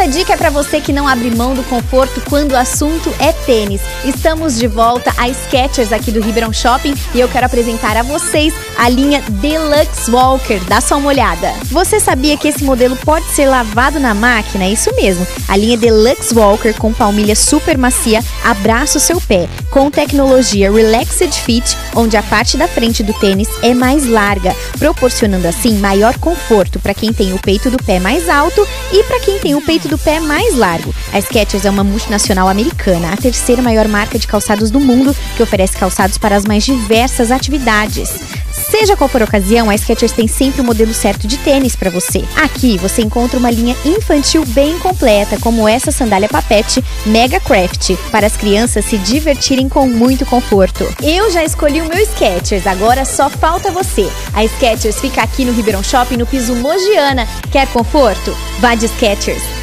essa dica é para você que não abre mão do conforto quando o assunto é tênis. Estamos de volta a Skechers aqui do Ribeirão Shopping e eu quero apresentar a vocês a linha Deluxe Walker. Dá só uma olhada. Você sabia que esse modelo pode ser lavado na máquina? É isso mesmo. A linha Deluxe Walker com palmilha super macia abraça o seu pé, com tecnologia Relaxed Fit, onde a parte da frente do tênis é mais larga, proporcionando assim maior conforto para quem tem o peito do pé mais alto e para quem tem o peito do pé mais largo. A Skechers é uma multinacional americana, a terceira maior marca de calçados do mundo, que oferece calçados para as mais diversas atividades. Seja qual for a ocasião, a Skechers tem sempre o modelo certo de tênis para você. Aqui você encontra uma linha infantil bem completa, como essa sandália papete Mega Craft, para as crianças se divertirem com muito conforto. Eu já escolhi o meu Skechers, agora só falta você. A Skechers fica aqui no Ribeirão Shopping, no piso Mogiana. Quer conforto? Vá de Skechers.